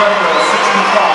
Central 65,